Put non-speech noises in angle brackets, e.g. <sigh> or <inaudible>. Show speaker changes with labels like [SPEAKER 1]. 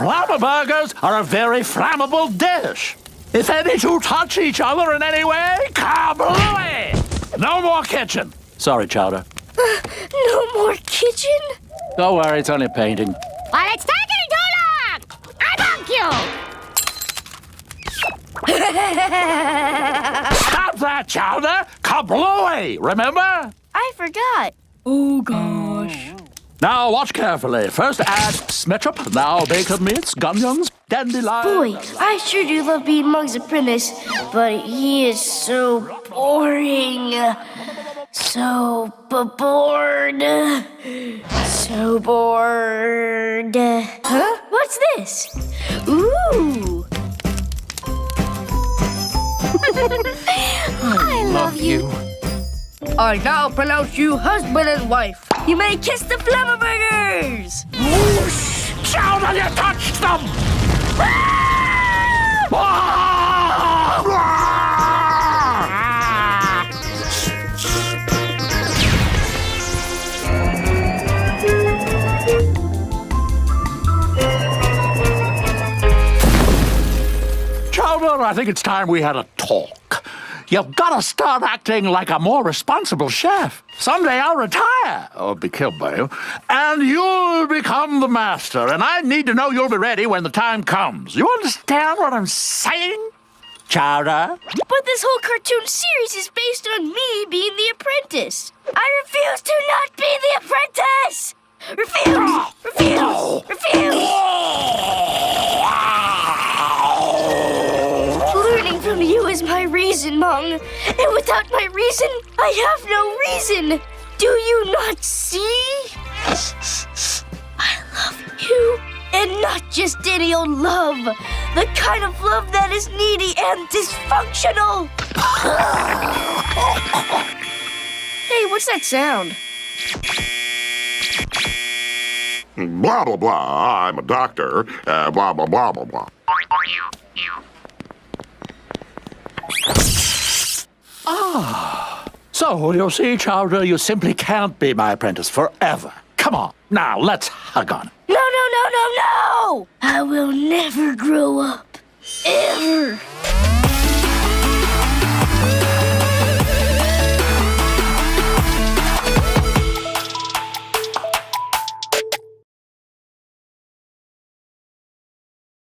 [SPEAKER 1] Flammaburgers are a very flammable dish. If any two touch each other in any way, kablooey! No more kitchen. Sorry, Chowder. <laughs>
[SPEAKER 2] No more kitchen?
[SPEAKER 1] Don't worry, it's only a painting.
[SPEAKER 3] Well, it's taking too long! I bunk you! <laughs>
[SPEAKER 1] Stop that, Chowder! Kablooey! Remember?
[SPEAKER 2] I forgot. Oh gosh.
[SPEAKER 1] Now watch carefully. First add smetchup, now bacon meats, gunions, dandelion.
[SPEAKER 2] Boy, I sure do love being Mung's apprentice, but he is so boring. So b- bored. So bored. Huh? What's this? Ooh. <laughs> I love you.
[SPEAKER 4] I now pronounce you husband and wife.
[SPEAKER 2] You may kiss the Flammaburgers.
[SPEAKER 1] Chowder, you touched them! Chowder, I think it's time we had a talk. You've got to start acting like a more responsible chef. Someday I'll retire, or be killed by you, and you'll become the master, and I need to know you'll be ready when the time comes. You understand what I'm saying? Chowder?
[SPEAKER 2] But this whole cartoon series is based on me being the apprentice. I refuse to not be the apprentice. Refuse. Ah! Refuse. From you is my reason, Mung. And without my reason, I have no reason. Do you not see? I love you. And not just any old love. The kind of love that is needy and dysfunctional.
[SPEAKER 4] Hey, what's that sound?
[SPEAKER 5] Blah, blah, blah. I'm a doctor. Uh, blah, blah, blah, blah, blah.
[SPEAKER 1] So, you see, Chowder, you simply can't be my apprentice forever. Come on, now let's hug on.
[SPEAKER 2] No, no, no, no, no! I will never grow up. Ever.